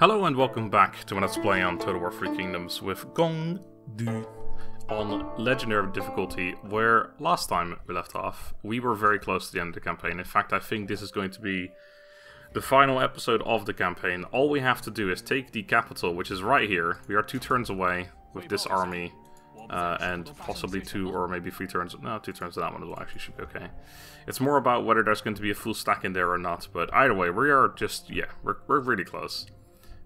Hello and welcome back to my Let's Play on Total War 3 Kingdoms with Gong Du on Legendary difficulty, where last time we left off, we were very close to the end of the campaign. In fact, I think this is going to be the final episode of the campaign. All we have to do is take the capital, which is right here. We are two turns away with this army, uh, and possibly two or maybe three turns. No, two turns to that one as well. Actually, should be okay. It's more about whether there's going to be a full stack in there or not. But either way, we are just yeah, we're we're really close.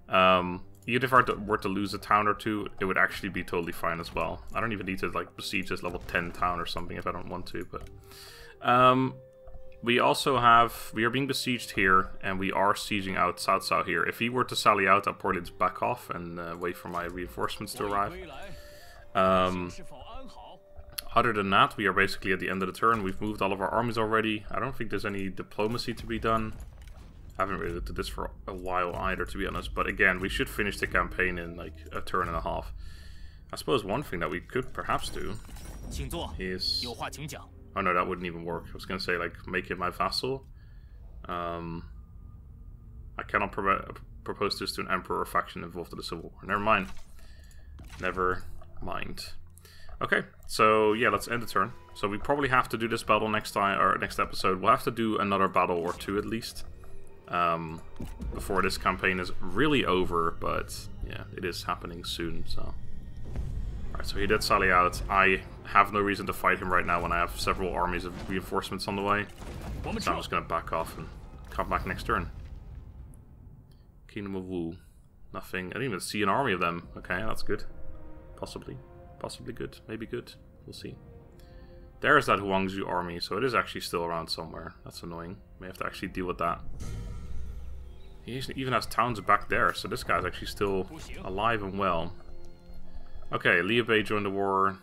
Um, even if I were to lose a town or two, it would actually be totally fine as well. I don't even need to like besiege this level 10 town or something if I don't want to, but... Um, we also have... We are being besieged here, and we are sieging out Cao Cao here. If he were to sally out, I'd probably just back off and uh, wait for my reinforcements to arrive. Um, other than that, we are basically at the end of the turn. We've moved all of our armies already. I don't think there's any diplomacy to be done. I haven't really looked at this for a while either, to be honest. But again, we should finish the campaign in like a turn and a half. I suppose one thing that we could perhaps do is... Oh no, that wouldn't even work. I was going to say, like, make him my vassal. Um, I cannot pro propose this to an emperor or faction involved in the civil war. Never mind. Never mind. Okay, so yeah, let's end the turn. So we probably have to do this battle next time, or next episode. We'll have to do another battle or two at least um, before this campaign is really over, but yeah, it is happening soon, so... Alright, so he did sally out. I have no reason to fight him right now when I have several armies of reinforcements on the way. So I'm just gonna back off and come back next turn. Kingdom of Wu. Nothing. I didn't even see an army of them. Okay, that's good. Possibly. Possibly good. Maybe good. We'll see. There's that Huangzu army, so it is actually still around somewhere. That's annoying. May have to actually deal with that. He even has towns back there, so this guy's actually still alive and well. Okay, Liu Bei joined the war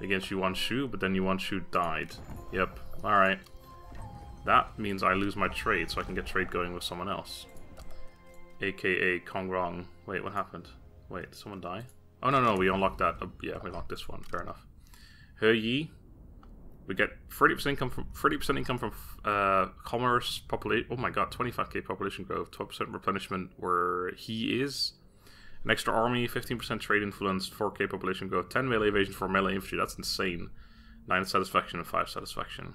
against Yuan Shu, but then Yuan Shu died. Yep, alright. That means I lose my trade, so I can get trade going with someone else. AKA Kong Rong. Wait, what happened? Wait, did someone die? Oh, no, no, we unlocked that. Oh, yeah, we unlocked this one. Fair enough. He Yi we get 30% income from 30% income from uh, commerce, population. Oh my god, 25k population growth, 12% replenishment where he is. An extra army, 15% trade influence, 4k population growth, 10 melee evasion for melee infantry. That's insane. 9 satisfaction and 5 satisfaction.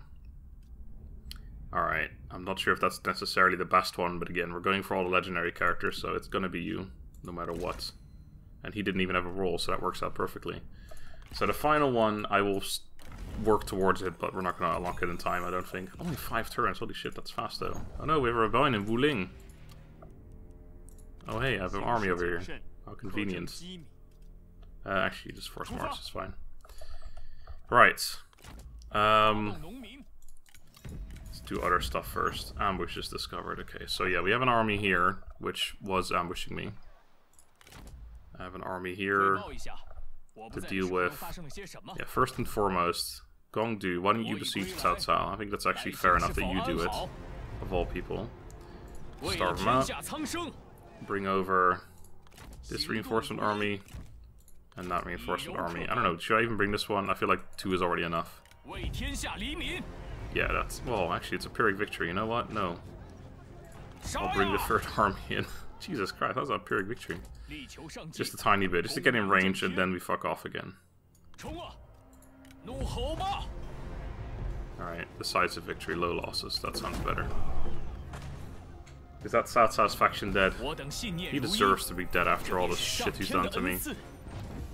Alright, I'm not sure if that's necessarily the best one, but again, we're going for all the legendary characters, so it's gonna be you, no matter what. And he didn't even have a roll, so that works out perfectly. So the final one, I will work towards it, but we're not going to unlock it in time, I don't think. Only five turns, holy shit, that's fast though. Oh no, we have a rebellion in Wuling. Oh hey, I have an army over here. How convenient. Uh, actually, just force march is fine. Right. Um, let's do other stuff first. Ambush is discovered. Okay, so yeah, we have an army here, which was ambushing me. I have an army here to deal with. Yeah, first and foremost, Gong Du, why don't you besiege Cao Cao? I think that's actually fair enough that you do it, of all people. Starve him out. Bring over this reinforcement army, and that reinforcement army. I don't know, should I even bring this one? I feel like two is already enough. Yeah, that's... Well, actually, it's a Pyrrhic victory. You know what? No. I'll bring the third army in. Jesus Christ, that was a Pyrrhic victory. Just a tiny bit, just to get in range and then we fuck off again. Alright, decisive victory, low losses. That sounds better. Is that Cao Cao faction dead? He deserves to be dead after all the shit he's done to me.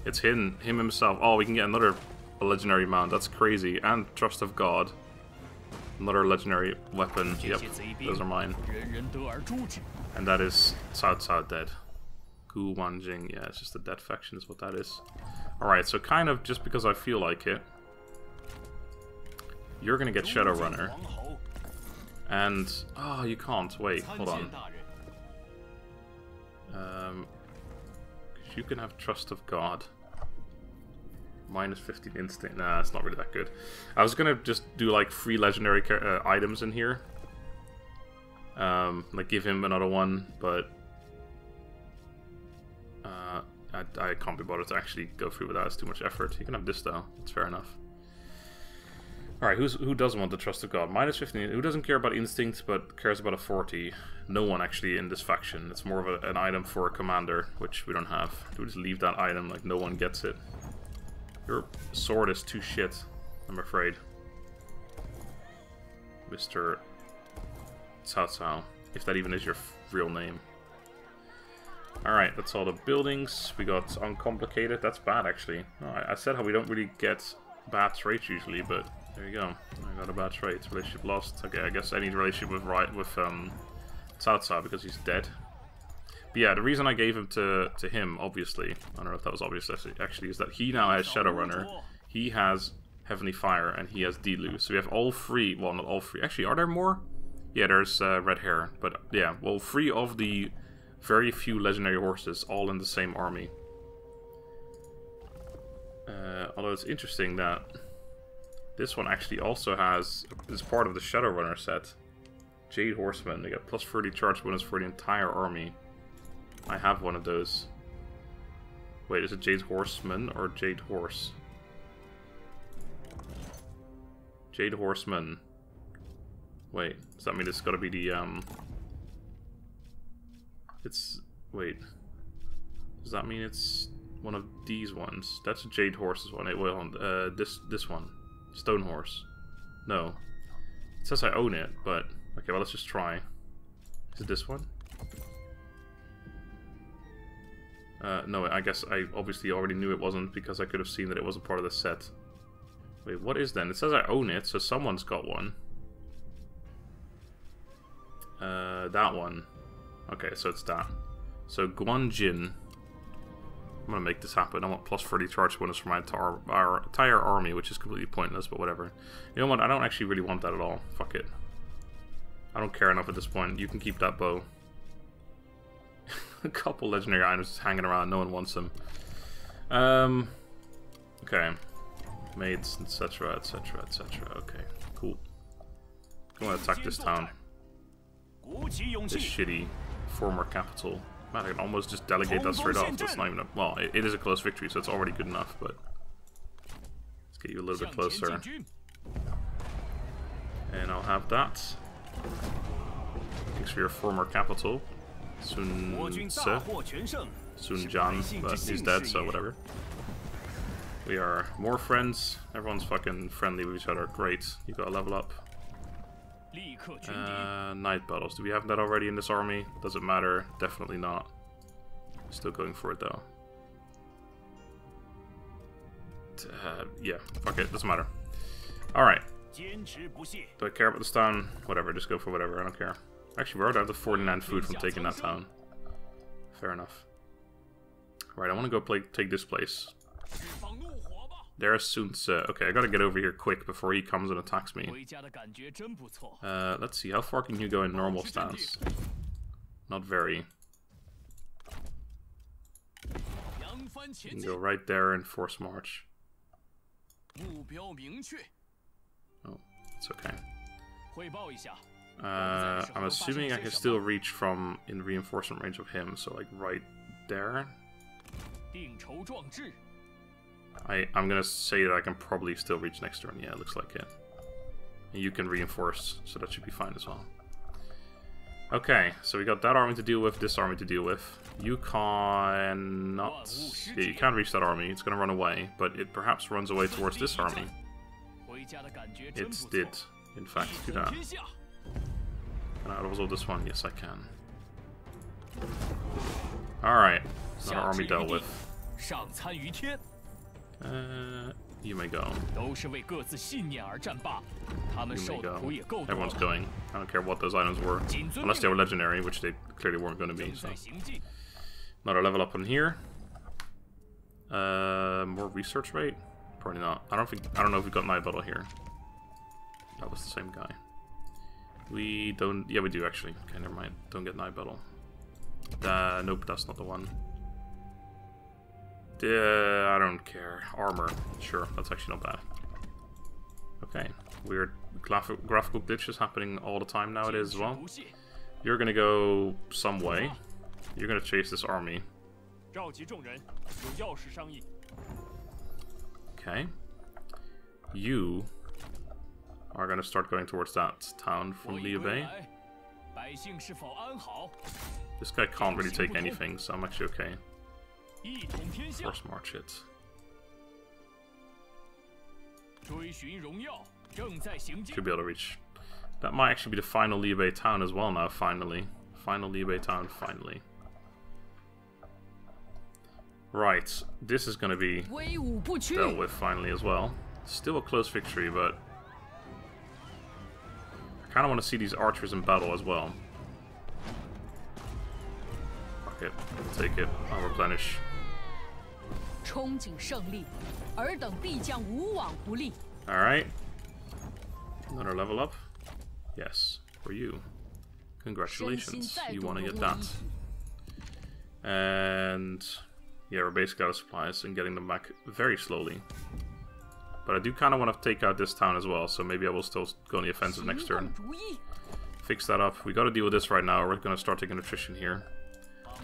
It's him, him himself. Oh, we can get another legendary mount. That's crazy. And Trust of God. Another legendary weapon. Yep, those are mine. And that is Cao Cao dead. Gu Wanjing, yeah, it's just a dead faction is what that is. Alright, so kind of just because I feel like it, you're gonna get Shadowrunner. And, oh, you can't, wait, hold on. Um, you can have Trust of God. Minus 15 instinct. Nah, it's not really that good. I was gonna just do like free legendary uh, items in here. Um, like give him another one, but uh, I, I can't be bothered to actually go through with that. It's too much effort. You can have this though. It's fair enough. Alright, who's who doesn't want the trust of God? Minus 15. Who doesn't care about instinct but cares about a 40? No one actually in this faction. It's more of a, an item for a commander, which we don't have. Do we just leave that item like no one gets it? Your sword is too shit, I'm afraid. Mr. Cao Cao, if that even is your real name. Alright, that's all the buildings. We got uncomplicated. That's bad, actually. I, I said how we don't really get bad traits usually, but there you go. I got a bad trait. Relationship lost. Okay, I guess I need relationship with right with um Cao Cao because he's dead. But yeah, the reason I gave him to to him, obviously, I don't know if that was obvious actually, is that he now has Shadowrunner, he has Heavenly Fire, and he has Dilu. So we have all three. Well, not all three. Actually, are there more? Yeah, there's uh, Red Hare, but yeah, well, three of the very few legendary horses, all in the same army. Uh, although it's interesting that this one actually also has, is part of the Shadowrunner set. Jade Horseman, they get plus 30 charge bonus for the entire army. I have one of those. Wait, is it Jade Horseman or Jade Horse? Jade Horseman. Wait, does that mean it's gotta be the, um... It's... wait. Does that mean it's one of these ones? That's a Jade Horse's one. It will, uh, this, this one. Stone Horse. No. It says I own it, but... Okay, well, let's just try. Is it this one? Uh, no, I guess I obviously already knew it wasn't because I could have seen that it wasn't part of the set. Wait, what is then? It says I own it, so someone's got one. Uh, that one. Okay, so it's that. So Guanjin. I'm gonna make this happen. I want plus 30 charge bonus for my entire, our entire army, which is completely pointless, but whatever. You know what? I don't actually really want that at all. Fuck it. I don't care enough at this point. You can keep that bow. a couple legendary items just hanging around. No one wants them. Um. Okay. Maids, etc., etc., etc. Okay, cool. Go and attack this town. This shitty former capital. Man, I can almost just delegate that straight off. That's not even a... Well, it, it is a close victory, so it's already good enough, but... Let's get you a little bit closer. And I'll have that. Thanks for your former capital. Sun Ce. Sun Jian, but he's dead, so whatever. We are more friends. Everyone's fucking friendly with each other. Great. You gotta level up. Uh, night battles. Do we have that already in this army? Does it matter? Definitely not. Still going for it though. Uh, yeah, fuck it. Doesn't matter. Alright. Do I care about this town? Whatever, just go for whatever. I don't care. Actually, we're already out of 49 food from taking that town. Fair enough. Right, I want to go play, take this place. There's Sun Ce. Okay, I gotta get over here quick before he comes and attacks me. Uh, let's see, how far can you go in normal stance? Not very. Go right there and force march. Oh, it's okay. Uh, I'm assuming I can still reach from in reinforcement range of him, so like right there. I, I'm gonna say that I can probably still reach next turn. Yeah, it looks like it. And you can reinforce, so that should be fine as well. Okay, so we got that army to deal with, this army to deal with. You cannot... Yeah, you can't reach that army, it's gonna run away, but it perhaps runs away towards this army. It did, in fact, do that. Can I resolve this one? Yes, I can. Alright, our army dealt with. Uh, you may go. You may go. Everyone's going. I don't care what those items were. Unless they were legendary, which they clearly weren't going to be, so. Another level up in here. Uh, more research rate? Probably not. I don't think. I don't know if we got Night Battle here. That was the same guy. We don't. Yeah, we do actually. Okay, never mind. Don't get Night Battle. Uh, nope, that's not the one. Uh, I don't care. Armor. Sure, that's actually not bad. Okay. Weird graph graphical glitches happening all the time nowadays as well. You're gonna go some way. You're gonna chase this army. Okay. You are to start going towards that town from Liu. This guy can't really take anything, so I'm actually okay. Force march hits. it. Should be able to reach. That might actually be the final Liu Bei town as well now, finally. Final Liu Bei town, finally. Right, this is going to be dealt with finally as well. Still a close victory, but I kind of want to see these archers in battle as well. Fuck it, I'll take it. I'll replenish. Alright. Another level up. Yes, for you. Congratulations, you want to get that. And yeah, we're basically out of supplies and getting them back very slowly. But I do kind of want to take out this town as well, so maybe I will still go on the offensive next turn. Fix that up. We got to deal with this right now. We're going to start taking attrition here.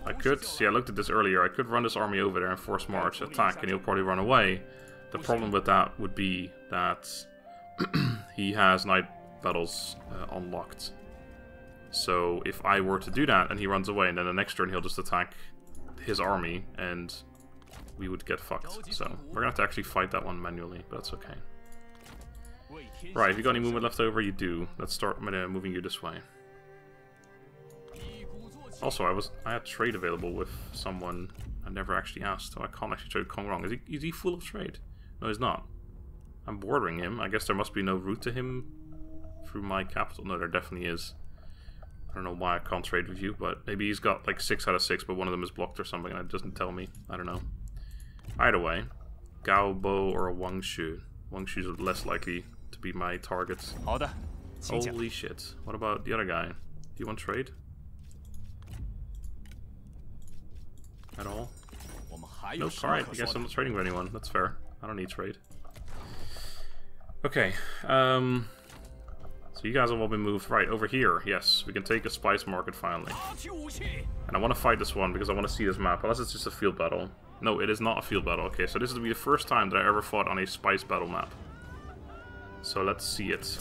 I could, see I looked at this earlier, I could run this army over there and force march, attack, and he'll probably run away. The problem with that would be that he has night battles uh, unlocked. So if I were to do that and he runs away and then the next turn he'll just attack his army, and we would get fucked. So we're gonna have to actually fight that one manually, but that's okay. Right, if you got any movement left over, you do. Let's start moving you this way. Also, I was I had trade available with someone I never actually asked, so I can't actually trade Kong Rong. Is he is he full of trade? No, he's not. I'm bordering him. I guess there must be no route to him through my capital. No, there definitely is. I don't know why I can't trade with you, but maybe he's got like 6 out of 6, but one of them is blocked or something and it doesn't tell me. I don't know. Either way, Gao Bo or a Wang Shu. Wang Shu's less likely to be my target. Holy shit. What about the other guy? Do you want trade? At all? Nope, alright, I guess I'm not trading with anyone. That's fair. I don't need trade. Okay, um... So you guys have all been moved right over here. Yes, we can take a spice market finally. And I want to fight this one because I want to see this map. Unless it's just a field battle. No, it is not a field battle. Okay, so this is be the first time that I ever fought on a spice battle map. So let's see it. So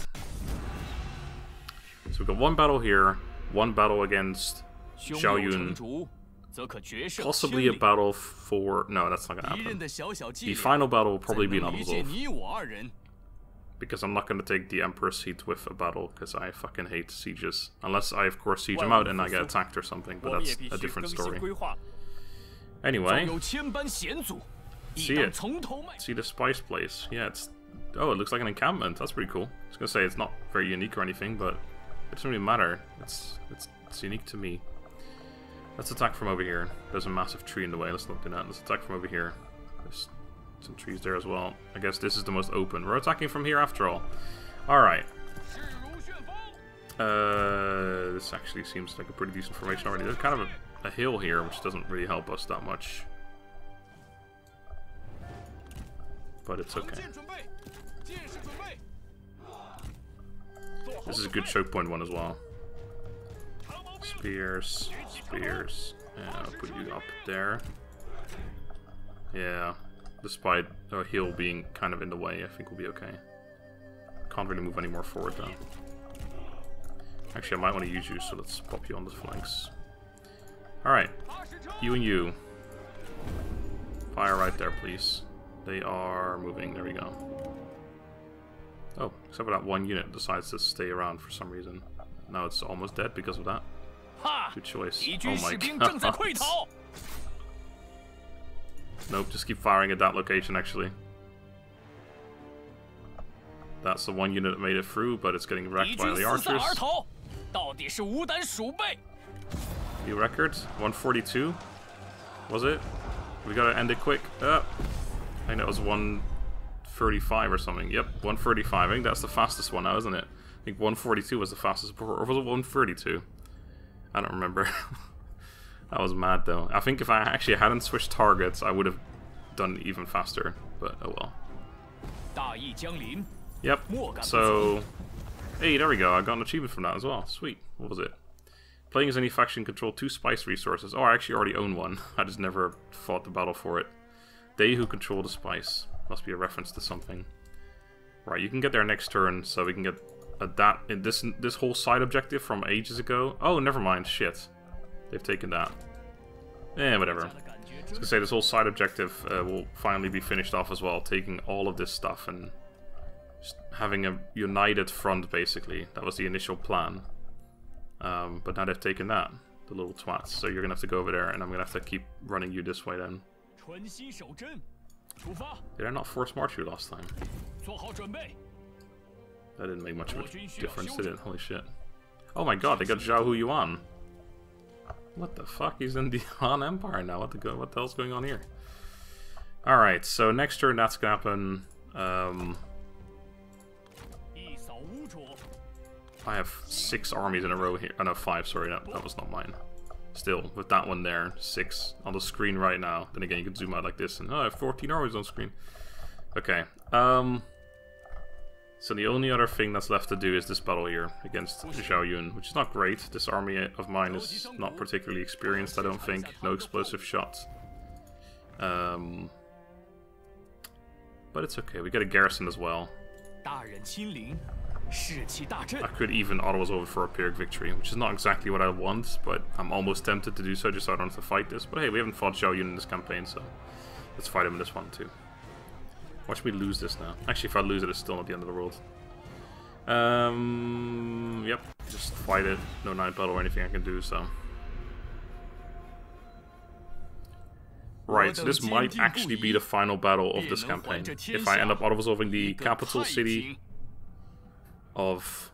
we've got one battle here, one battle against Zhao Yun. Possibly a battle for... No, that's not going to happen. The final battle will probably be an because I'm not going to take the Emperor seat with a battle, because I fucking hate sieges. Unless I, of course, siege him out and I get attacked or something, but that's a different story. Anyway, see it. See the spice place. Yeah, it's... Oh, it looks like an encampment. That's pretty cool. I was going to say it's not very unique or anything, but it doesn't really matter. It's, it's, it's unique to me. Let's attack from over here. There's a massive tree in the way. Let's not do that. Let's attack from over here. There's some trees there as well. I guess this is the most open. We're attacking from here after all. Alright. Uh, this actually seems like a pretty decent formation already. There's kind of a, a hill here, which doesn't really help us that much. But it's okay. This is a good choke point one as well. Spears, spears. Yeah, I'll put you up there. Yeah, despite uh, a hill being kind of in the way, I think we'll be okay. Can't really move any more forward though. Actually, I might want to use you, so let's pop you on the flanks. Alright, you and you. Fire right there, please. They are moving, there we go. Oh, except for that one unit decides to stay around for some reason. Now it's almost dead because of that. Good choice. Oh my god. Nope, just keep firing at that location, actually. That's the one unit that made it through, but it's getting wrecked by the archers. New record? 142? Was it? We gotta end it quick. Uh, I think that was 135 or something. Yep, 135. I think that's the fastest one now, isn't it? I think 142 was the fastest before. Or was it 132? I don't remember. That was mad though. I think if I actually hadn't switched targets, I would have done even faster. But oh well. Yep. So, hey, there we go. I got an achievement from that as well. Sweet. What was it? Playing as any faction control two spice resources. Oh, I actually already own one. I just never fought the battle for it. They who control the spice. Must be a reference to something. Right, you can get there next turn, so we can get a that in this this whole side objective from ages ago. Oh, never mind. Shit, they've taken that. Eh, whatever. I was gonna say this whole side objective uh, will finally be finished off as well, taking all of this stuff and just having a united front. Basically, that was the initial plan. Um, but now they've taken that, the little twats. So you're gonna have to go over there, and I'm gonna have to keep running you this way then. Did I not force march you last time? That didn't make much of a difference, did it? Holy shit. Oh my god, they got Zhao Hu Yuan. What the fuck? He's in the Han Empire now. What the go? What the hell's going on here? All right. So next turn, that's gonna happen. Um, I have six armies in a row here. Oh no, five. Sorry, that, that was not mine. Still, with that one there, six on the screen right now. Then again, you can zoom out like this, and oh, I have 14 armies on screen. Okay. Um. So the only other thing that's left to do is this battle here against Zhao Yun, which is not great. This army of mine is not particularly experienced, I don't think. No explosive shots. Um, but it's okay. We get a garrison as well. I could even auto for a Pyrrhic victory, which is not exactly what I want, but I'm almost tempted to do so just so I don't have to fight this. But hey, we haven't fought Zhao Yun in this campaign, so let's fight him in this one too. Watch me lose this now. Actually, if I lose it, it's still not the end of the world. Um, yep, just fight it. No night battle or anything I can do, so. Right, so this might actually be the final battle of this campaign. If I end up auto-resolving the capital city of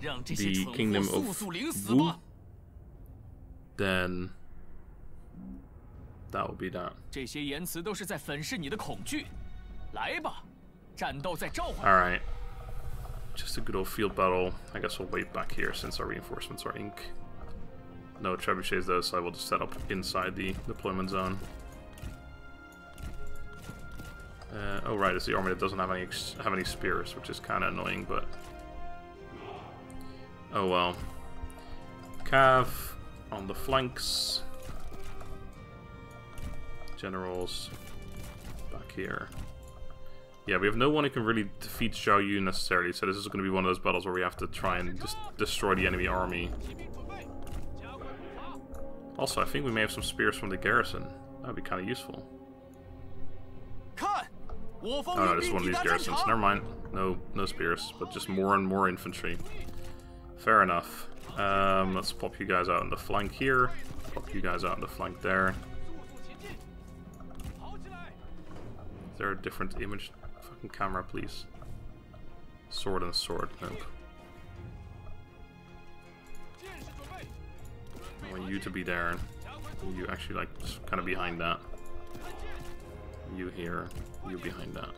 the Kingdom of Wu, then that will be that. Alright. Just a good old field battle. I guess we'll wait back here since our reinforcements are ink. No trebuchets though, so I will just set up inside the deployment zone. Uh, oh right, it's the army that doesn't have any have any spears, which is kind of annoying, but oh well. Cav on the flanks. Generals back here. Yeah, we have no one who can really defeat Zhao Yun necessarily, so this is going to be one of those battles where we have to try and just destroy the enemy army. Also, I think we may have some spears from the garrison. That would be kind of useful. Oh no, this is one of these garrisons. Never mind. No, no spears, but just more and more infantry. Fair enough. Um, let's pop you guys out in the flank here. Pop you guys out in the flank there. Is there a different image? Camera, please. Sword and sword. Nope. I want you to be there. You actually like kind of behind that. You here. You behind that.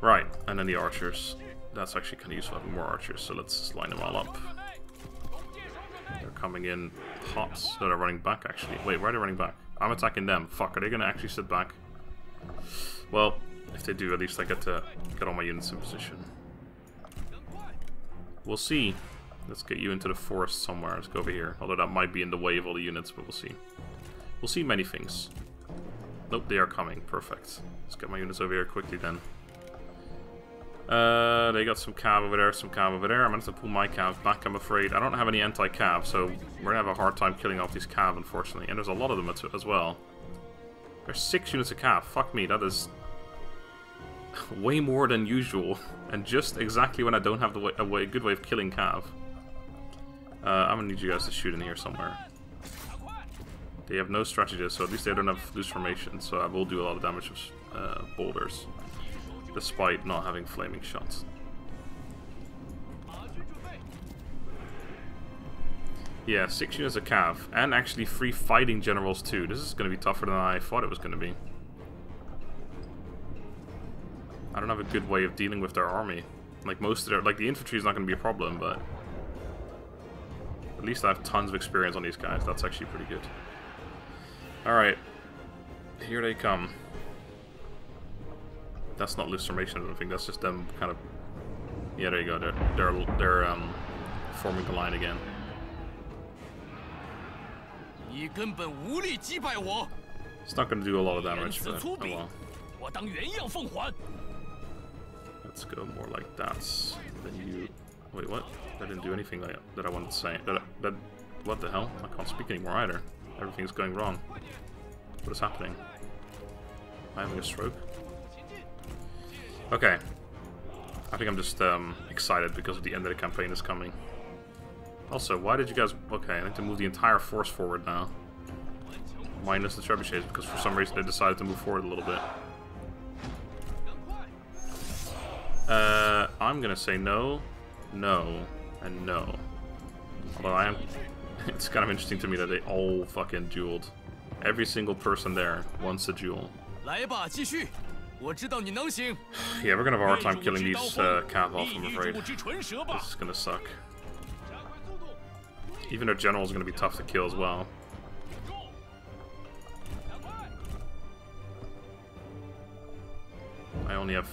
Right, and then the archers. That's actually kind of useful having more archers, so let's just line them all up. They're coming in hot. No, they're running back, actually. Wait, why are they running back? I'm attacking them. Fuck, are they going to actually sit back? Well, if they do, at least I get to get all my units in position. We'll see. Let's get you into the forest somewhere. Let's go over here. Although that might be in the way of all the units, but we'll see. We'll see many things. Nope, they are coming. Perfect. Let's get my units over here quickly then. Uh, they got some cav over there, some cav over there. I'm gonna have to pull my cav back, I'm afraid. I don't have any anti-cav, so we're gonna have a hard time killing off these cav, unfortunately. And there's a lot of them as well. There's six units of cav. Fuck me, that is way more than usual. And just exactly when I don't have the way, a, way, good way of killing cav. Uh, I'm gonna need you guys to shoot in here somewhere. They have no strategists, so at least they don't have loose formation, so I will do a lot of damage with uh, boulders. Despite not having flaming shots. Yeah, six units of cav, and actually three fighting generals too. This is to be tougher than I thought it was to be. I don't have a good way of dealing with their army. Like most of their, like the infantry is not going to be a problem, but at least I have tons of experience on these guys. That's actually pretty good. All right, here they come. That's not loose formation. I don't think that's just them kind of. Yeah, there you go. They're they're they're um forming the line again. 你根本无力击败我。It's not going to do a lot of damage, but oh well. Let's go more like that. Then you... Wait, what? I didn't do anything that, that I wanted to say. That, that... What the hell? I can't speak anymore either. Everything's going wrong. What is happening? Am I having a stroke? Okay. I think I'm just um, excited because of the end of the campaign is coming. Also, why did you guys... Okay, I need to move the entire force forward now. Minus the trebuchets, because for some reason they decided to move forward a little bit. Uh, I'm gonna say no, no, and no. Although I am... It's kind of interesting to me that they all fucking dueled. Every single person there wants a duel. Yeah, we're gonna have a hard time killing these uh, off, I'm afraid. This is gonna suck. Even their general is gonna be tough to kill as well. I only have...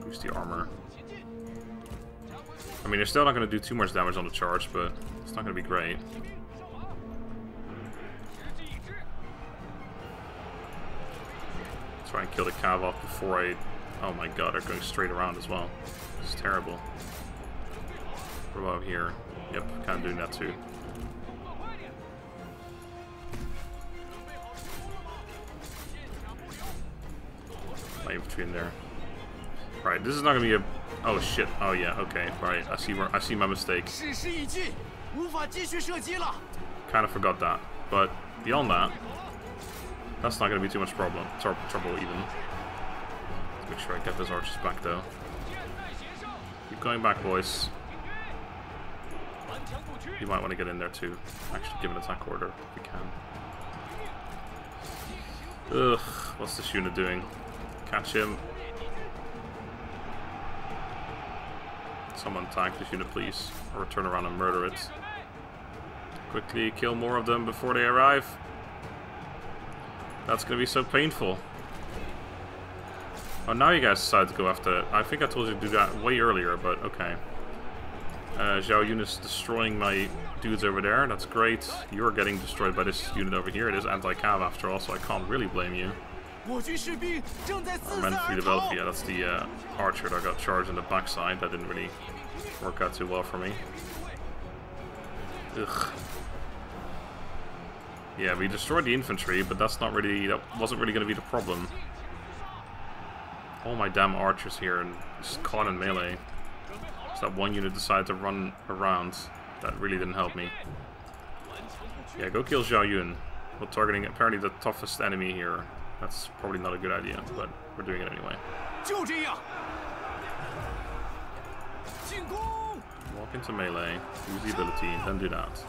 Boost the armor. I mean, they're still not going to do too much damage on the charge, but it's not going to be great. Try and kill the cav off before I... Oh my god, they're going straight around as well. Is terrible. What about here? Yep, kind of doing that too. In there. Right, this is not gonna be a. Oh shit! Oh yeah. Okay. Right. I see. Where, I see my mistake. Kind of forgot that. But beyond that, that's not gonna be too much problem. trouble even. Let's make sure I get those archers back though. Keep going back, boys. You might want to get in there too. Actually, give an attack order if we can. Ugh, what's this unit doing? Catch him. Someone tank this unit, please. Or turn around and murder it. Quickly kill more of them before they arrive. That's gonna be so painful. Oh, now you guys decide to go after it. I think I told you to do that way earlier, but okay. Uh, Zhao Yun is destroying my dudes over there. That's great. You're getting destroyed by this unit over here. It is anti-cav after all, so I can't really blame you. Manfred of Elfia, that's the uh, archer that got charged in the backside. That didn't really work out too well for me. Ugh. Yeah, we destroyed the infantry, but that's not really, that wasn't really going to be the problem. All my damn archers here and just caught in melee. So that one unit decided to run around. That really didn't help me. Yeah, go kill Zhao Yun. We're targeting apparently the toughest enemy here. That's probably not a good idea, but we're doing it anyway. Walk into melee, use the ability, then do that.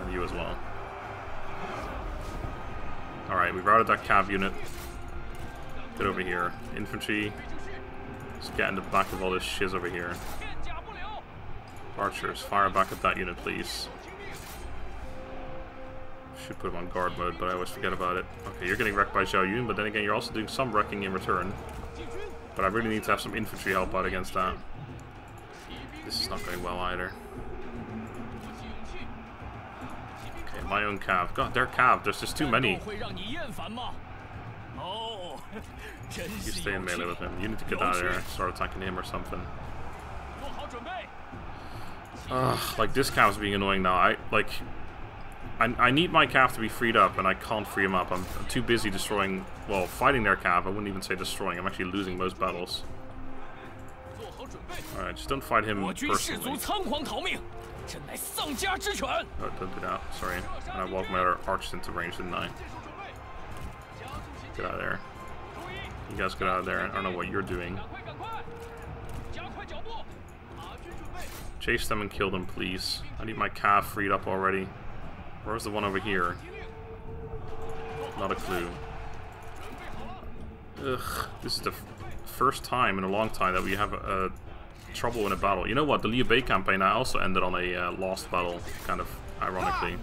And you as well. Alright, we've routed that cav unit. Get over here. Infantry. Just get in the back of all this shiz over here. Archers, fire back at that unit, please. Should put him on guard mode, but I always forget about it. Okay, you're getting wrecked by Zhao Yun, but then again, you're also doing some wrecking in return. But I really need to have some infantry help out against that. This is not going well either. Okay, my own cav. God, they're cav. There's just too many. You stay in melee with him. You need to get out of there and start attacking him or something. Ugh, like this cav's being annoying now. I like I, I need my cav to be freed up, and I can't free him up. I'm, I'm too busy destroying, well, fighting their cav. I wouldn't even say destroying. I'm actually losing most battles. Alright, just don't fight him personally. Oh, don't do that. Sorry. And I walked my other archers into range, didn't I? Get out of there. You guys get out of there. I don't know what you're doing. Chase them and kill them, please. I need my cav freed up already. Where's the one over here? Not a clue. Ugh, this is the first time in a long time that we have a, a trouble in a battle. You know what? The Liu Bei campaign I also ended on a uh, lost battle, kind of ironically.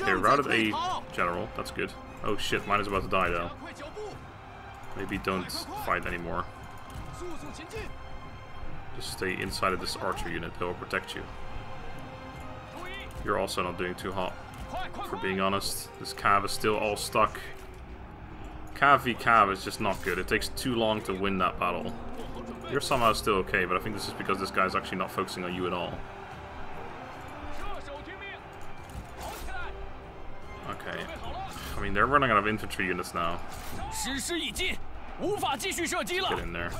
Okay, routed a general. That's good. Oh shit, mine is about to die though. Maybe don't fight anymore. Just stay inside of this archer unit. They will protect you. You're also not doing too hot. for being honest. This cav is still all stuck. Cav v cav is just not good. It takes too long to win that battle. You're somehow still okay, but I think this is because this guy's actually not focusing on you at all. Okay. I mean, they're running out of infantry units now. Get in there.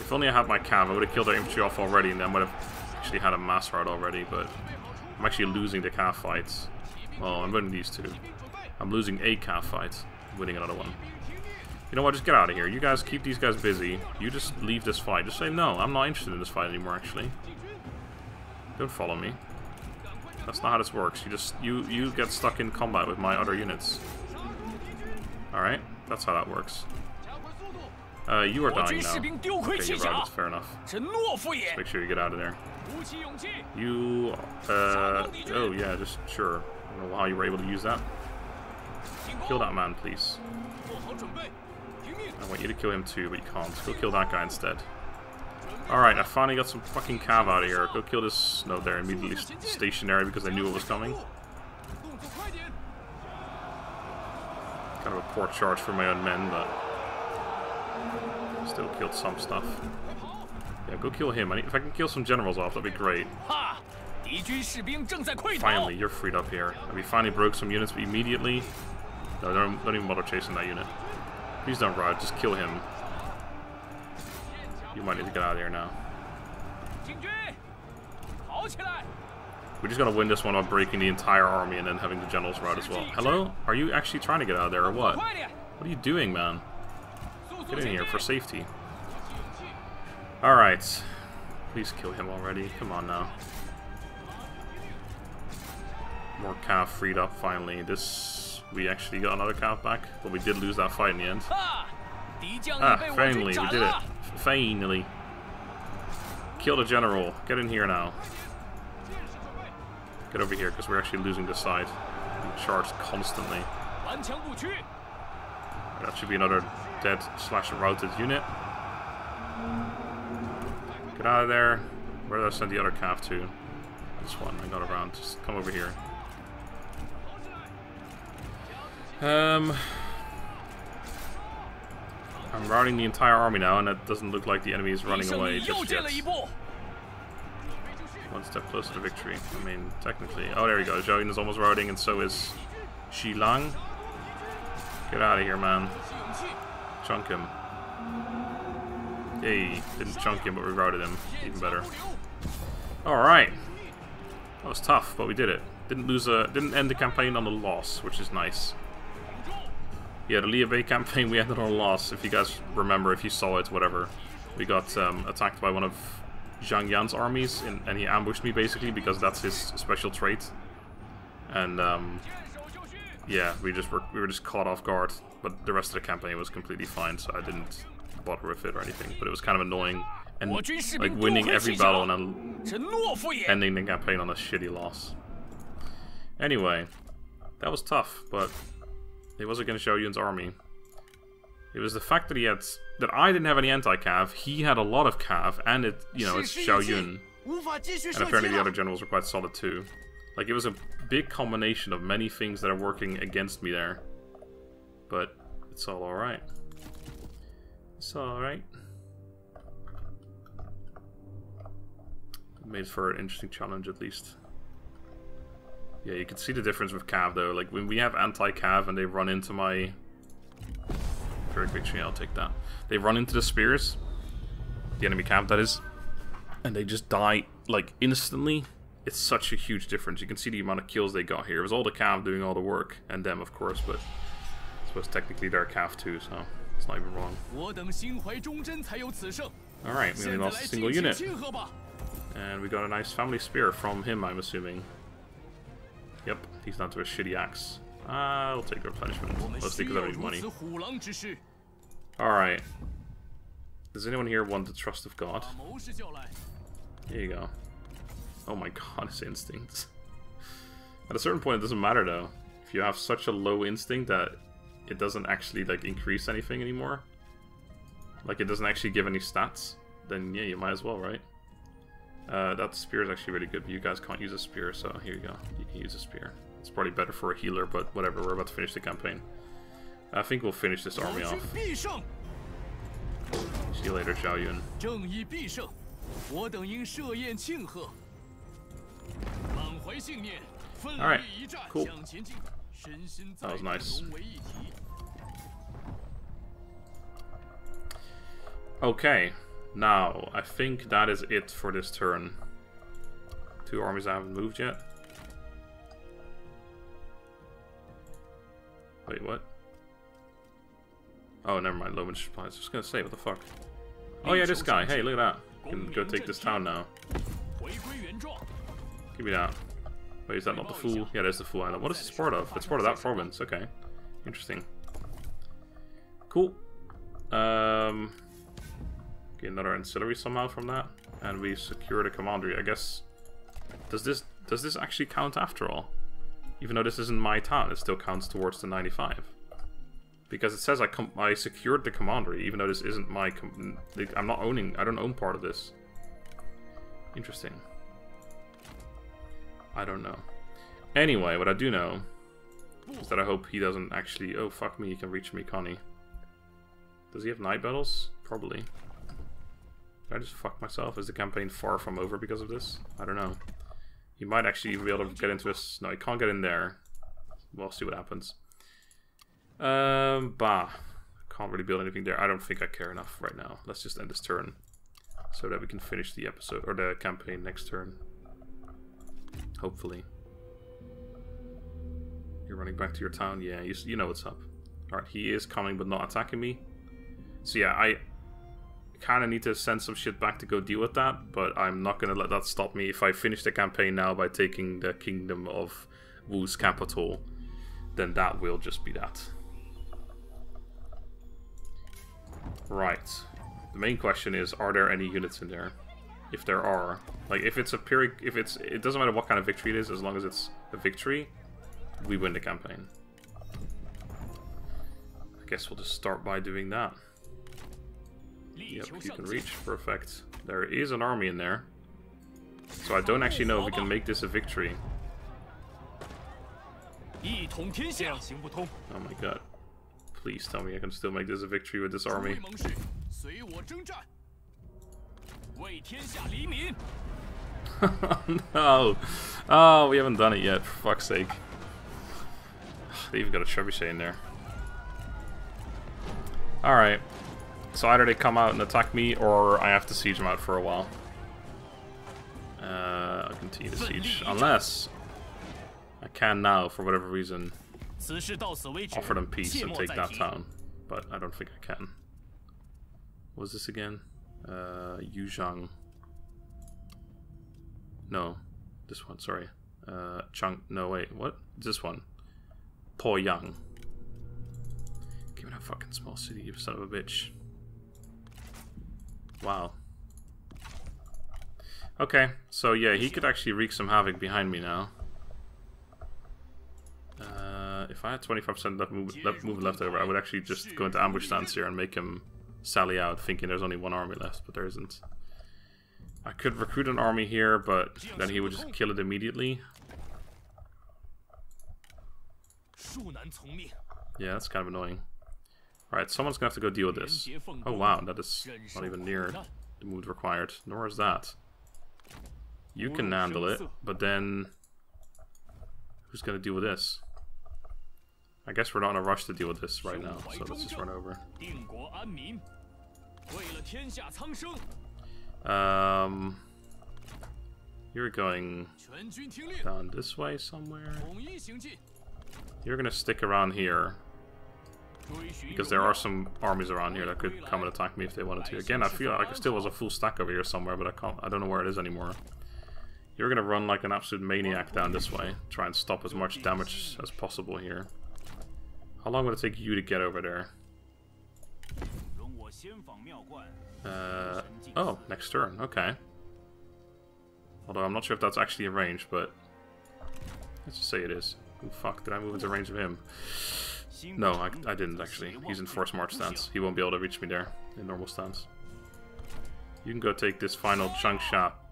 If only I had my cav, I would have killed their infantry off already, and then would have actually had a mass rout already, but I'm actually losing the cav fights. Well, I'm winning these two. I'm losing a cav fight, winning another one. You know what, just get out of here. You guys keep these guys busy. You just leave this fight. Just say, no, I'm not interested in this fight anymore, actually. Don't follow me. That's not how this works. You just, you, you get stuck in combat with my other units. Alright, that's how that works. Uh, you are dying now. Okay, you're right, fair enough. Just make sure you get out of there. You, uh, oh yeah, just, sure. I don't know how you were able to use that. Kill that man, please. I want you to kill him too, but you can't. Go kill that guy instead. Alright, I finally got some fucking cav out of here. Go kill this... No, they're immediately stationary because they knew it was coming. Kind of a poor charge for my own men, but... Still killed some stuff. Yeah, go kill him. I need, if I can kill some generals off, that'd be great. Finally, you're freed up here. And We finally broke some units immediately. No, don't, don't even bother chasing that unit. Please don't ride, just kill him. You might need to get out of here now. We're just gotta win this one by breaking the entire army and then having the generals ride as well. Hello? Are you actually trying to get out of there or what? What are you doing, man? Get in here for safety. Alright. Please kill him already. Come on now. More cav freed up finally. This we actually got another cav back, but we did lose that fight in the end. Ah, finally, we did it. Finally. Kill the general. Get in here now. Get over here, because we're actually losing this side. We charge constantly. That should be another dead slash routed unit. Get out of there. Where did I send the other calf to? This one, I got around. Just come over here. Um, I'm routing the entire army now, and it doesn't look like the enemy is running away just yet. One step closer to victory. I mean, technically. Oh, there we go. Zhao is almost routing, and so is Xi Lang. Get out of here, man. Chunk him. Hey, didn't chunk him, but we routed him. Even better. Alright. That was tough, but we did it. Didn't lose a didn't end the campaign on a loss, which is nice. Yeah, the Liu Bei campaign, we ended on a loss. If you guys remember, if you saw it, whatever. We got um, attacked by one of Zhang Yan's armies, in, and he ambushed me, basically, because that's his special trait. And, um, yeah, we just were, we were just caught off guard. But the rest of the campaign was completely fine, so I didn't bother with it or anything. But it was kind of annoying. And, like, winning every battle and then ending the campaign on a shitty loss. Anyway, that was tough, but it was against Zhao Yun's army. It was the fact that he had that I didn't have any anti-cav. He had a lot of cav, and it you know it's Zhao Yun, and apparently the other generals were quite solid too. Like it was a big combination of many things that are working against me there, but it's all all right. It's all right. Made for an interesting challenge at least. Yeah, you can see the difference with Cav though. Like when we have anti-Cav and they run into my very victory, I'll take that. They run into the spears, the enemy Cav that is, and they just die like instantly. It's such a huge difference. You can see the amount of kills they got here. It was all the Cav doing all the work, and them of course, but I suppose technically they're Cav too, so it's not even wrong. Alright, we only lost a single unit. And we got a nice family spear from him, I'm assuming. Yep, he's down to a shitty axe. Uh, I'll take the replenishment, mostly because I need money. Alright. Does anyone here want the trust of God? Here you go. Oh my god, his instincts. At a certain point it doesn't matter though. If you have such a low instinct that it doesn't actually like increase anything anymore. Like it doesn't actually give any stats, then yeah, you might as well, right? Uh, that spear is actually really good, but you guys can't use a spear, so here you go. You can use a spear. It's probably better for a healer, but whatever, we're about to finish the campaign. I think we'll finish this army off. See you later, Yun. Alright, cool. That was nice. Okay, now I think that is it for this turn. Two armies I haven't moved yet. Wait, what? Oh, never mind. Loman supplies. I was just gonna say, what the fuck? Oh yeah, this guy. Hey, look at that. Can go take this town now. Give me that. Wait, is that not the fool? Yeah, there's the fool island. What is this part of? It's part of that province. Okay. Interesting. Cool. Um, get another ancillary somehow from that. And we secure the commandery. I guess... Does this does this actually count after all? Even though this isn't my town, it still counts towards the 95. Because it says I com I secured the commandery, even though this isn't my... com. I'm not owning... I don't own part of this. Interesting. I don't know. Anyway, what I do know is that I hope he doesn't actually... Oh, fuck me, he can reach me, Connie. Does he have night battles? Probably. Did I just fuck myself? Is the campaign far from over because of this? I don't know. He might actually be able to get into this. No, he can't get in there. We'll see what happens. Um, bah. Can't really build anything there. I don't think I care enough right now. Let's just end this turn. So that we can finish the episode, or the campaign next turn. Hopefully. You're running back to your town? Yeah, you, you know what's up. Alright, he is coming but not attacking me. So yeah, I kind of need to send some shit back to go deal with that, but I'm not going to let that stop me. If I finish the campaign now by taking the kingdom of Wu's capital, then that will just be that. Right. The main question is, are there any units in there? If there are. Like, if it's a period, if it's, it doesn't matter what kind of victory it is, as long as it's a victory, we win the campaign. I guess we'll just start by doing that. Yep, you can reach. Perfect. There is an army in there. So I don't actually know if we can make this a victory. Oh my god. Please tell me I can still make this a victory with this army. no! Oh, we haven't done it yet, for fuck's sake. They even got a trebuchet in there. Alright. So either they come out and attack me, or I have to siege them out for a while. Uh, I'll continue the siege. Unless I can now, for whatever reason, offer them peace and take that town. But I don't think I can. What was this again? Uh, Yuzhang. No, this one, sorry. Uh, Chang, no wait, what? This one. Poyang. Give me that fucking small city, you son of a bitch. Wow. Okay, so yeah, he could actually wreak some havoc behind me now. Uh, if I had 25% left, move, left movement left over, I would actually just go into ambush stance here and make him sally out, thinking there's only one army left, but there isn't. I could recruit an army here, but then he would just kill it immediately. Yeah, that's kind of annoying. Alright, someone's gonna have to go deal with this. Oh wow, that is not even near the move required. Nor is that. You can handle it, but then... Who's gonna deal with this? I guess we're not in a rush to deal with this right now, so let's just run over. Um... You're going down this way somewhere. You're gonna stick around here because there are some armies around here that could come and attack me if they wanted to. Again, I feel like I still was a full stack over here somewhere, but I can't. I don't know where it is anymore. You're gonna run like an absolute maniac down this way. Try and stop as much damage as possible here. How long would it take you to get over there? Uh, oh, next turn. Okay. Although I'm not sure if that's actually a range, but let's just say it is. Fuck, did I move into range of him? No, I, I didn't actually. He's in force march stance. He won't be able to reach me there in normal stance. You can go take this final chunk shot.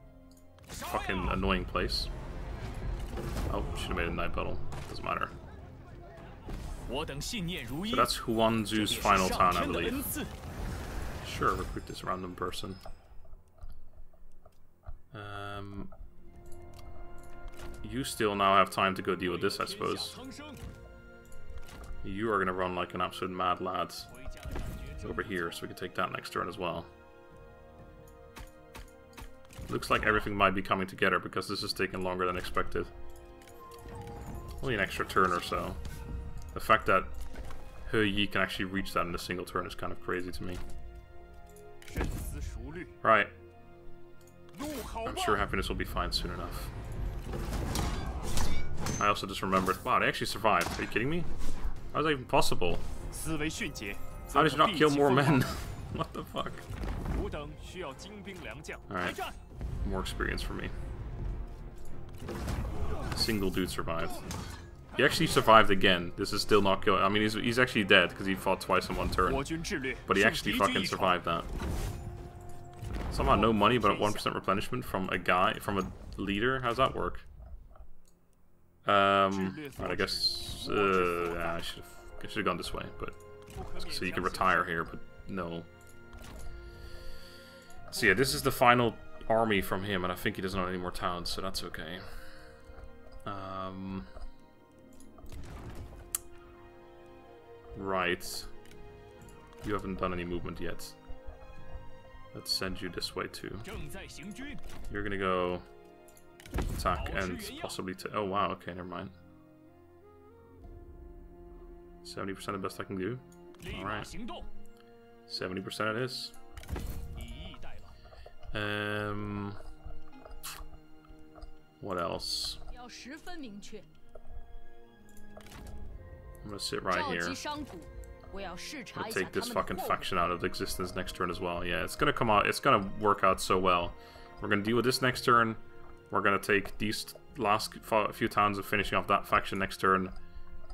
fucking annoying place. Oh, should have made a night battle. Doesn't matter. So that's Huang Zu's final town, I believe. Sure, recruit this random person. Um, you still now have time to go deal with this, I suppose. You are gonna run like an absolute mad lad over here, so we can take that next turn as well. Looks like everything might be coming together because this is taking longer than expected. Only an extra turn or so. The fact that He Yi can actually reach that in a single turn is kind of crazy to me. Right. I'm sure happiness will be fine soon enough. I also just remembered, wow, they actually survived. Are you kidding me? How is that even possible? How did you not kill more men? what the fuck? Alright. More experience for me. Single dude survived. He actually survived again. This is still not killing. I mean, he's, he's actually dead because he fought twice in one turn. But he actually fucking survived that. Somehow no money, but 1% replenishment from a guy, from a leader? How's that work? Um, right, I guess, uh, yeah, I should have gone this way, but, so you can retire here, but no. So yeah, this is the final army from him, and I think he doesn't have any more towns, so that's okay. Um, right. You haven't done any movement yet. Let's send you this way too. You're gonna go attack and possibly to. Oh wow, okay, never mind. 70% the best I can do. Alright. 70% it is. Um. What else? I'm gonna sit right here. Gonna take this fucking faction out of existence next turn as well. Yeah, it's gonna come out. It's gonna work out so well. We're gonna deal with this next turn. We're gonna take these last few towns of finishing off that faction next turn.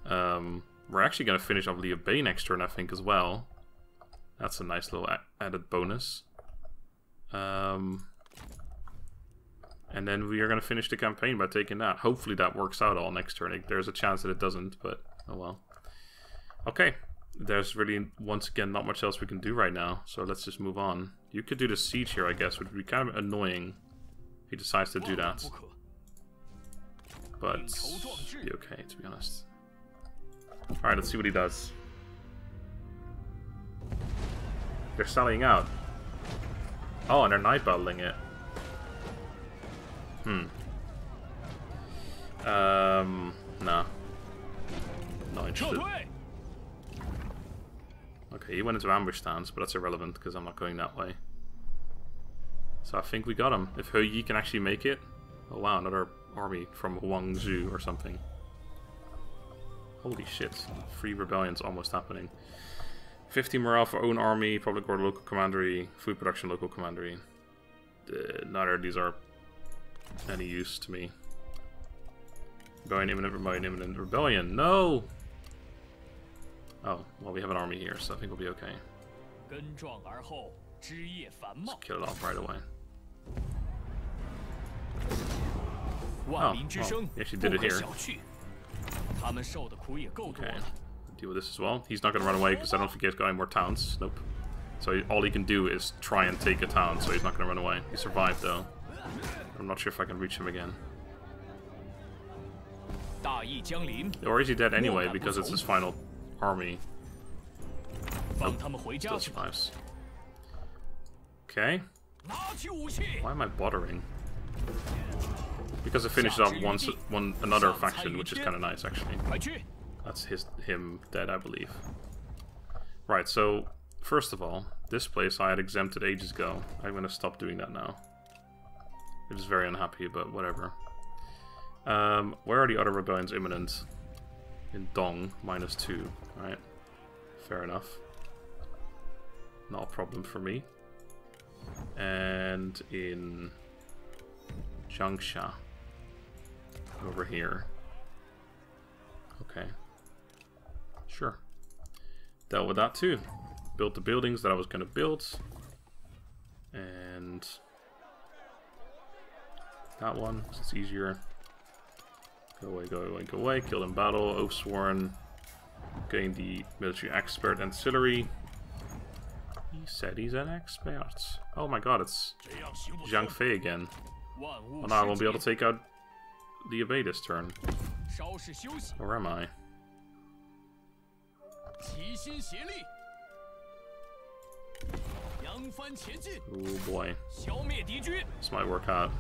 Um, we're actually gonna finish off Liu Bei next turn, I think, as well. That's a nice little added bonus. Um, and then we are gonna finish the campaign by taking that. Hopefully that works out all next turn. There's a chance that it doesn't, but oh well. Okay, there's really, once again, not much else we can do right now, so let's just move on. You could do the siege here, I guess, which would be kind of annoying if he decides to do that. But, be okay, to be honest. Alright, let's see what he does. They're selling out. Oh, and they're night battling it. Hmm. Um, no. Not interested. Okay, he went into ambush stance, but that's irrelevant because I'm not going that way. So I think we got him. If He Yi can actually make it. Oh wow, another army from Huangzhou or something. Holy shit. Free rebellion's almost happening. 50 morale for own army, public order local commandery, food production local commandery. Uh, neither of these are any use to me. Rebellion, imminent rebellion, imminent rebellion. No! Oh, well, we have an army here, so I think we'll be okay. Let's kill it off right away. Oh, well, he actually did it here. Okay, deal with this as well. He's not going to run away because I don't think he's got any more towns. Nope. So all he can do is try and take a town, so he's not going to run away. He survived, though. I'm not sure if I can reach him again. Or is he dead anyway, because it's his final army. Nope. Still survives. Okay. Why am I bothering? Because it finishes off once one another faction, which is kind of nice actually. That's his him dead, I believe. Right. So first of all, this place I had exempted ages ago. I'm gonna stop doing that now. It is very unhappy, but whatever. Um, where are the other rebellions imminent? In Dong, minus two, right? Fair enough. Not a problem for me. And in Changsha, over here. Okay. Sure. Dealt with that too. Built the buildings that I was going to build. And that one, it's easier. Go away, go away, go away. Killed in battle. Oathsworn. Gain the military expert ancillary. He said he's an expert. Oh my god, it's Zhang Fei again. Well, now I won't be able to take out Liu Bei this turn. Or am I? Oh boy. This might work out.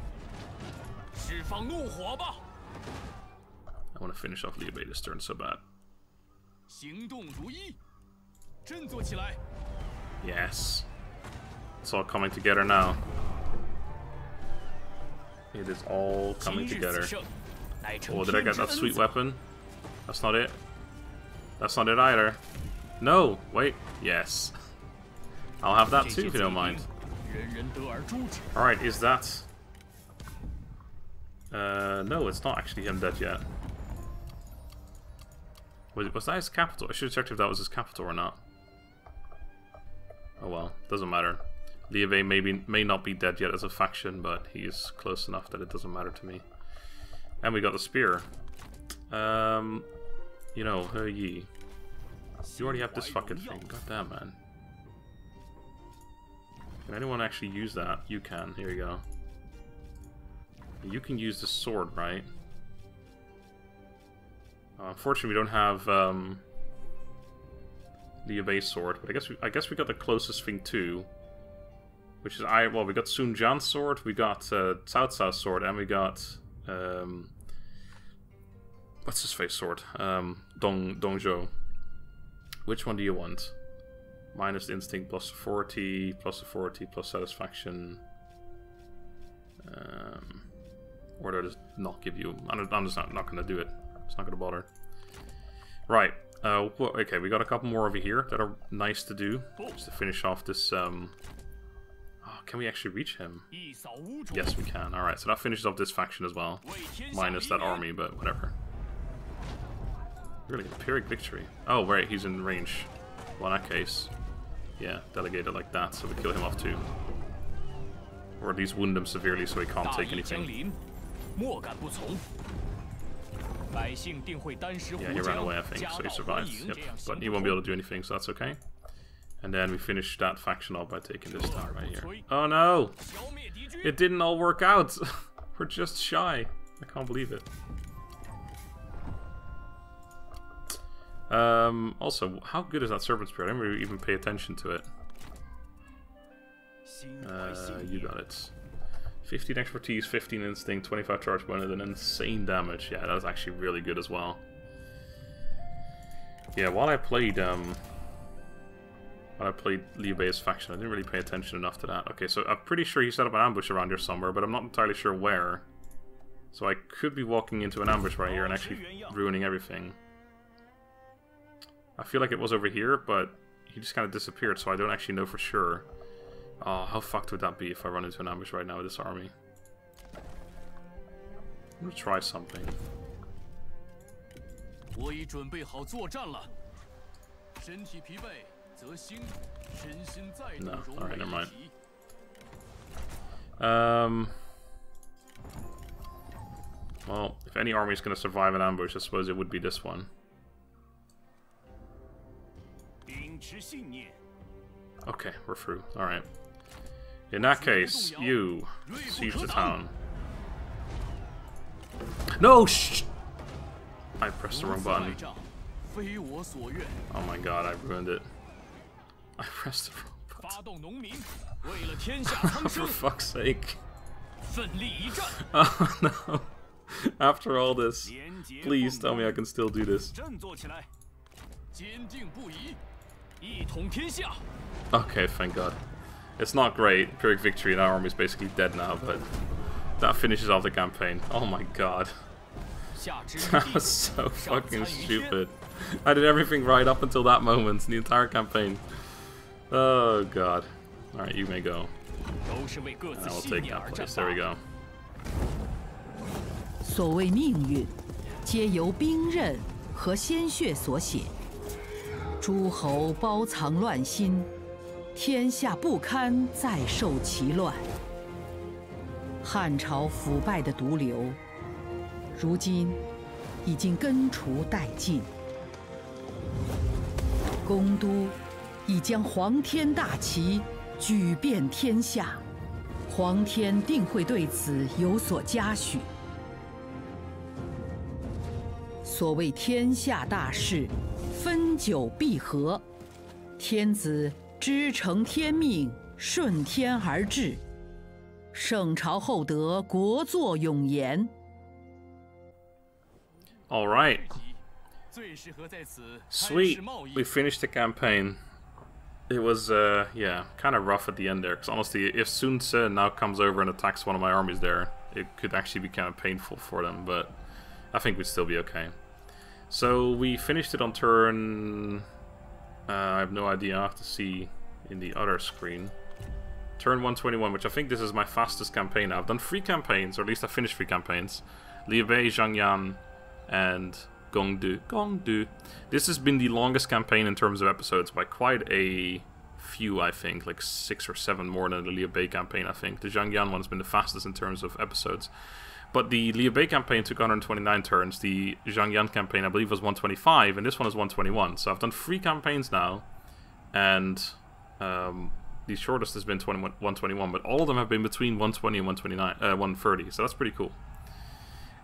I want to finish off Liu Bei this turn so bad. Yes. It's all coming together now. It is all coming together. Oh, did I get that sweet weapon? That's not it. That's not it either. No! Wait. Yes. I'll have that too if you don't mind. Alright, is that... Uh, no, it's not actually him dead yet. Was, was that his capital? I should have checked if that was his capital or not. Oh well, doesn't matter. Liu Bei maybe may not be dead yet as a faction, but he is close enough that it doesn't matter to me. And we got the spear. Um, you know, He Yi. You already have this fucking thing. God damn, man. Can anyone actually use that? You can. Here you go. You can use the sword, right? Uh, unfortunately, we don't have um, the base sword, but I guess we, I guess we got the closest thing to, which is I. Well, we got Sun Jian's sword, we got uh, Cao Cao's sword, and we got um, what's his face sword? Um, Dong Dong Zhuo. Which one do you want? Minus instinct, plus 40, plus 40, plus authority, plus satisfaction. Um, or do I just not give you? I'm just not, not going to do it. It's not going to bother. Right. Uh, okay, we got a couple more over here that are nice to do. Just to finish off this... Um... Oh, can we actually reach him? Yes, we can. Alright, so that finishes off this faction as well. Minus that army, but whatever. Really, Pyrrhic victory. Oh, right, he's in range. Well, in that case, yeah, delegate it like that, so we kill him off too. Or at least wound him severely so he can't take anything. Yeah, he ran away, I think, so he survived. Yep. But he won't be able to do anything, so that's okay. And then we finish that faction off by taking this tower right here. Oh no! It didn't all work out! We're just shy. I can't believe it. Um, also, how good is that Servant Spirit? I didn't really even pay attention to it. Uh, you got it. 15 expertise, 15 instinct, 25 charge bonus, and insane damage. Yeah, that was actually really good as well. Yeah, while I played, um, while I played Liu Bei's faction, I didn't really pay attention enough to that. Okay, so I'm pretty sure he set up an ambush around here somewhere, but I'm not entirely sure where. So I could be walking into an ambush right here and actually ruining everything. I feel like it was over here, but he just kind of disappeared, so I don't actually know for sure. Oh, how fucked would that be if I run into an ambush right now with this army? I'm gonna try something. No, alright, never mind. Um... Well, if any army is going to survive an ambush, I suppose it would be this one. Okay, we're through. Alright. In that case, you siege the town. No! Shh! I pressed the wrong button. Oh my god, I ruined it. I pressed the wrong button. For fuck's sake. Oh no. After all this, please tell me I can still do this. Okay, thank god. It's not great. Pyrrhic victory and our army is basically dead now, but that finishes off the campaign. Oh my god. That was so fucking stupid. I did everything right up until that moment in the entire campaign. Oh god. Alright, you may go. I will take that place. There we go. 所谓命运，皆由兵刃和鲜血所写。诸侯包藏乱心， 天下不堪再受其乱。汉朝腐败的毒瘤，如今已经根除殆尽。公都已将黄天大旗举遍天下，皇天定会对此有所嘉许。所谓天下大事，分久必合，天子知承天命，顺天而治，圣朝厚德，国祚永延。All right. Sweet. We finished the campaign. It was, uh, yeah, kind of rough at the end there. Because honestly, if Sun Ce now comes over and attacks one of my armies there, it could actually be kind of painful for them. But I think we'd still be okay. So we finished it on turn uh, I have no idea. I have to see in the other screen. Turn 121, which I think this is my fastest campaign. I've done three campaigns, or at least I finished three campaigns. Liu Bei, Zhang Yan, and Gongdu. Gongdu. This has been the longest campaign in terms of episodes by quite a few, I think. Like six or seven more than the Liu Bei campaign, I think. The Zhang Yan one's been the fastest in terms of episodes. But the Liu Bei campaign took 129 turns. The Zhang Yan campaign, I believe, was 125, and this one is 121. So I've done three campaigns now, and um, the shortest has been 20, 121, but all of them have been between 120 and 129, uh, 130. So that's pretty cool.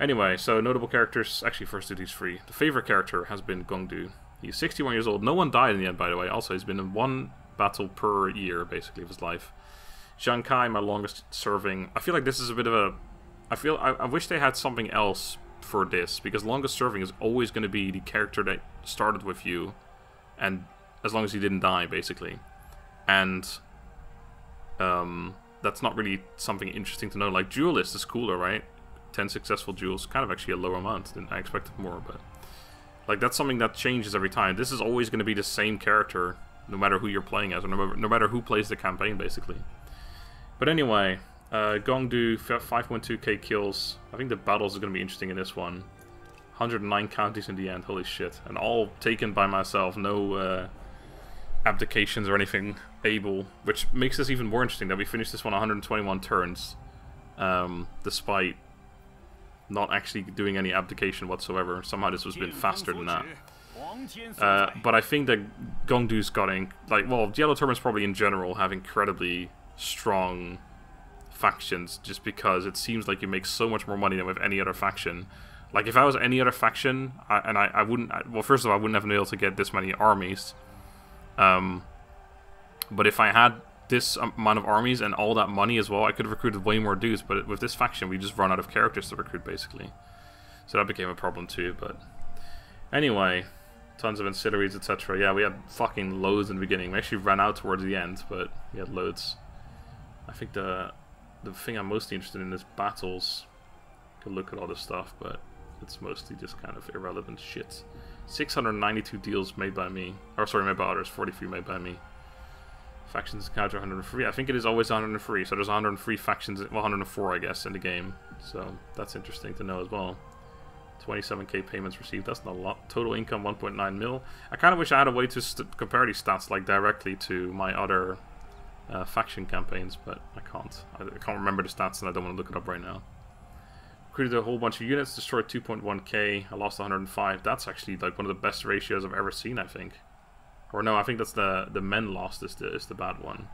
Anyway, so notable characters. Actually, first do these three. The favorite character has been Gongdu. He's 61 years old. No one died in the end, by the way. Also, he's been in one battle per year, basically, of his life. Zhang Kai, my longest serving. I feel like this is a bit of a. I feel I, I wish they had something else for this because longest serving is always going to be the character that started with you, and as long as he didn't die, basically, and um, that's not really something interesting to know. Like duelist is cooler, right? 10 successful duels, kind of actually a lower amount than I expected more, but like that's something that changes every time. This is always going to be the same character, no matter who you're playing as, or no no matter who plays the campaign, basically. But anyway, uh, Gongdu, 5.2k kills. I think the battles are going to be interesting in this one. 109 counties in the end, holy shit. And all taken by myself, no uh, abdications or anything able, which makes this even more interesting that we finished this one 121 turns, um, despite not actually doing any abdication whatsoever. Somehow this was a bit faster than that. Uh, but I think that Gongdu's got, like, well, Yellow Turbans probably in general have incredibly strong factions just because it seems like you make so much more money than with any other faction. Like, if I was any other faction, I, and I, I wouldn't, well, first of all, I wouldn't have been able to get this many armies. Um, but if I had this amount of armies and all that money as well, I could have recruited way more dudes, but with this faction, we just run out of characters to recruit, basically. So that became a problem too, but... Anyway, tons of ancillaries, etc. Yeah, we had fucking loads in the beginning. We actually ran out towards the end, but we had loads. I think the the thing I'm mostly interested in is battles. Could look at all this stuff, but it's mostly just kind of irrelevant shit. 692 deals made by me. Or sorry, made by others, 43 made by me. Factions encounter 103. I think it is always 103, so there's 103 factions, well 104 I guess, in the game. So that's interesting to know as well. 27k payments received, that's not a lot. Total income 1.9 mil. I kind of wish I had a way to compare these stats like directly to my other uh, faction campaigns, but I can't. I, I can't remember the stats and I don't want to look it up right now. Recruited a whole bunch of units, destroyed 2.1k, I lost 105. That's actually like one of the best ratios I've ever seen, I think. Or no, I think that's the the men lost is the is the bad one.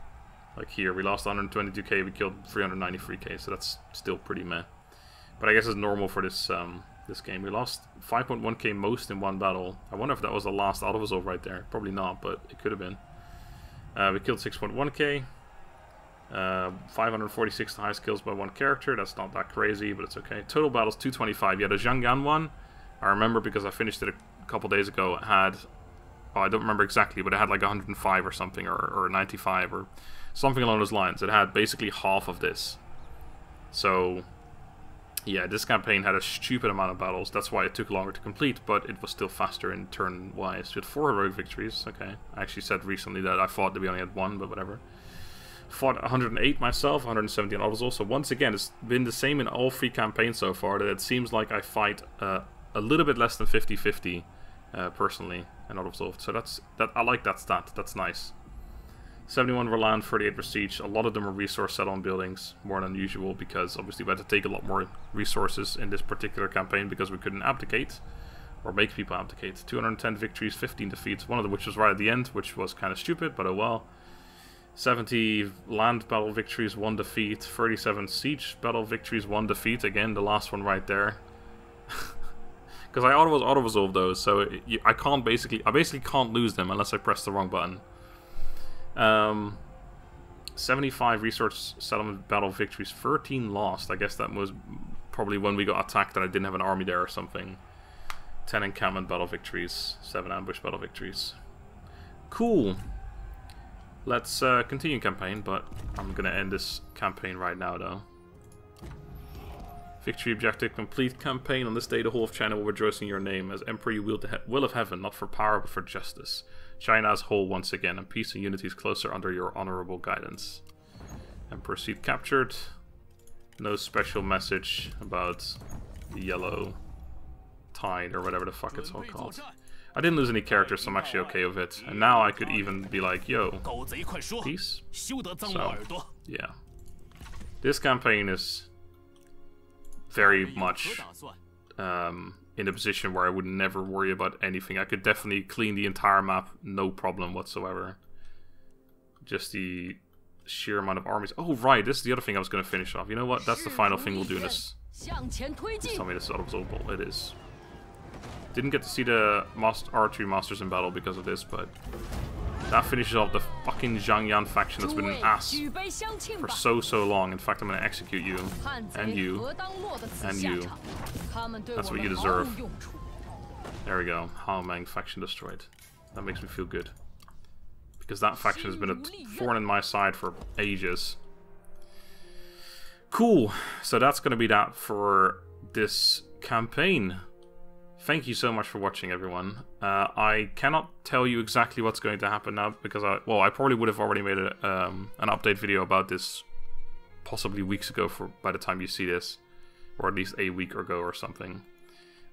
Like here, we lost 122k, we killed 393k, so that's still pretty meh. But I guess it's normal for this um, this game. We lost 5.1k most in one battle. I wonder if that was the last Adolfazov right there. Probably not, but it could have been. Uh, we killed 6.1k. Uh, 546 the highest kills by one character. That's not that crazy, but it's okay. Total battles 225. Yeah, the Zhang Yan one, I remember because I finished it a couple days ago, it had oh, I don't remember exactly, but it had like 105 or something, or, or 95 or something along those lines. It had basically half of this. So, yeah, this campaign had a stupid amount of battles. That's why it took longer to complete, but it was still faster in turn-wise. We had four heroic victories. Okay, I actually said recently that I thought that we only had one, but whatever. Fought 108 myself, 117 others also. Once again, it's been the same in all three campaigns so far, that it seems like I fight uh, a little bit less than 50-50 uh, personally and not of So that's that I like that stat. That's nice. 71 were land, 38 were siege. A lot of them were resource set on buildings, more than usual, because obviously we had to take a lot more resources in this particular campaign because we couldn't abdicate, or make people abdicate. 210 victories, 15 defeats, one of them which was right at the end, which was kind of stupid, but oh well. 70 land battle victories, 1 defeat, 37 siege battle victories, 1 defeat, again the last one right there. Because I auto auto resolve those, so it, you, I can't basically I basically can't lose them unless I press the wrong button. Um, 75 resource settlement battle victories, 13 lost. I guess that was probably when we got attacked and I didn't have an army there or something. 10 encampment battle victories, 7 ambush battle victories. Cool. Let's uh, continue campaign, but I'm gonna end this campaign right now though. Victory objective, complete campaign. On this day, the whole of China will rejoice in your name. As Emperor, you wield the will of heaven, not for power, but for justice. China as whole once again, and peace and unity is closer under your honorable guidance. Emperor seat captured. No special message about the yellow tide, or whatever the fuck it's all called. I didn't lose any characters, so I'm actually okay with it. And now I could even be like, yo, peace? So, yeah. This campaign is very much um, in a position where I would never worry about anything. I could definitely clean the entire map, no problem whatsoever. Just the sheer amount of armies. Oh, right, this is the other thing I was going to finish off. You know what? That's the final thing we'll do in this. Just tell me this is auto It is. Didn't get to see the R2 Masters in battle because of this, but that finishes off the fucking Zhang Yan faction that's been an ass for so, so long. In fact, I'm gonna execute you, and you, and you. That's what you deserve. There we go. Hao Meng faction destroyed. That makes me feel good. Because that faction has been a thorn in my side for ages. Cool. So that's gonna be that for this campaign thank you so much for watching, everyone. Uh, I cannot tell you exactly what's going to happen now because I, well, I probably would have already made a, um, an update video about this possibly weeks ago for by the time you see this, or at least a week ago or something.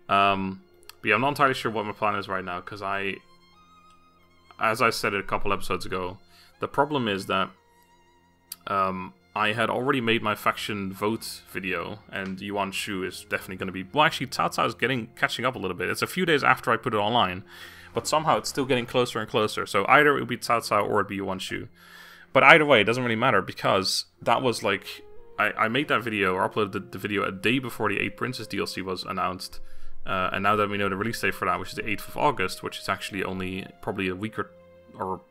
Um, but yeah, I'm not entirely sure what my plan is right now because I, as I said a couple episodes ago, the problem is that um, I had already made my faction vote video, and Yuan Shu is definitely going to be... Well, actually, Cao is getting catching up a little bit. It's a few days after I put it online, but somehow it's still getting closer and closer. So either it would be Cao or it would be Yuan Shu. But either way, it doesn't really matter, because that was like... I, I made that video, or uploaded the, the video a day before the 8 Princes DLC was announced. Uh, and now that we know the release date for that, which is the 8th of August, which is actually only probably a week or... or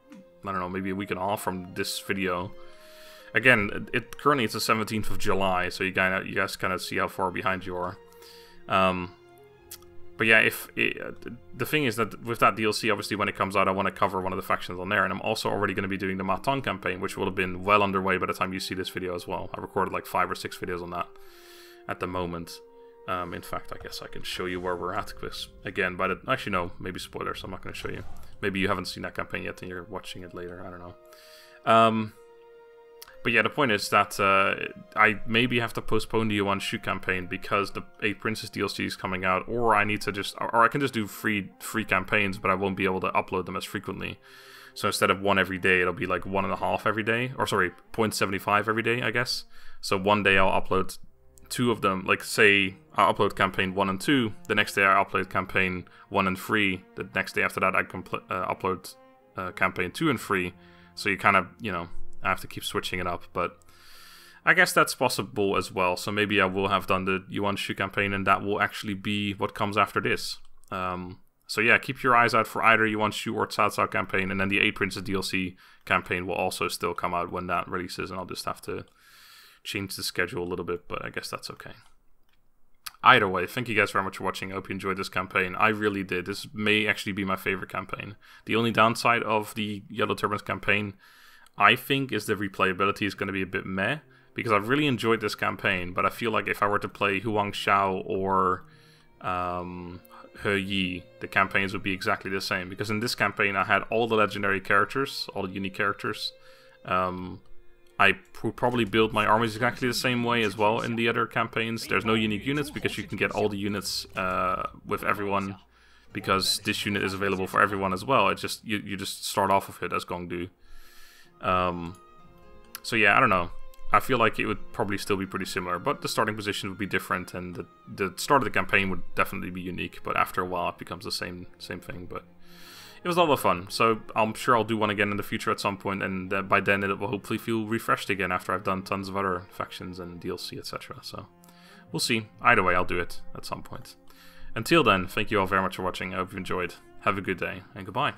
I don't know, maybe a week and a half from this video again, it currently it's the 17th of July, so you kind of you guys kind of see how far behind you are. Um, but yeah, if it, the thing is that with that DLC, obviously when it comes out, I want to cover one of the factions on there, and I'm also already going to be doing the Ma Teng campaign, which will have been well underway by the time you see this video as well. I recorded like five or six videos on that at the moment. Um, in fact, I guess I can show you where we're at. Because again, but actually no, maybe spoilers. I'm not going to show you. Maybe you haven't seen that campaign yet, and you're watching it later. I don't know. Um, but yeah, the point is that uh, I maybe have to postpone the Yuan Shu campaign because the Eight Princes DLC is coming out, or I need to just, or I can just do free free campaigns, but I won't be able to upload them as frequently. So instead of one every day, it'll be like one and a half every day, or sorry, 0.75 every day, I guess. So one day I'll upload two of them. Like say I upload campaign one and two, the next day I upload campaign one and three. The next day after that I uh, upload uh, campaign two and three. So you kind of you know I have to keep switching it up, but I guess that's possible as well. So maybe I will have done the Yuan Shu campaign, and that will actually be what comes after this. Um, so yeah, keep your eyes out for either Yuan Shu or Cao Cao campaign, and then the Eight Princes DLC campaign will also still come out when that releases, and I'll just have to change the schedule a little bit, but I guess that's okay. Either way, thank you guys very much for watching. I hope you enjoyed this campaign. I really did. This may actually be my favorite campaign. The only downside of the Yellow Turbans campaign I think is the replayability is going to be a bit meh because I've really enjoyed this campaign, but I feel like if I were to play Huang Shao or um, He Yi, the campaigns would be exactly the same. Because in this campaign, I had all the legendary characters, all the unique characters. Um, I would probably build my armies exactly the same way as well in the other campaigns. There's no unique units because you can get all the units uh, with everyone because this unit is available for everyone as well. It just you, you just start off with it as Gongdu. Um, so yeah, I don't know. I feel like it would probably still be pretty similar, but the starting position would be different, and the, the start of the campaign would definitely be unique. But after a while, it becomes the same same thing. But it was a lot of fun, so I'm sure I'll do one again in the future at some point, and uh, by then it will hopefully feel refreshed again after I've done tons of other factions and DLC, etc. So we'll see. Either way, I'll do it at some point. Until then, thank you all very much for watching. I hope you enjoyed. Have a good day, and goodbye.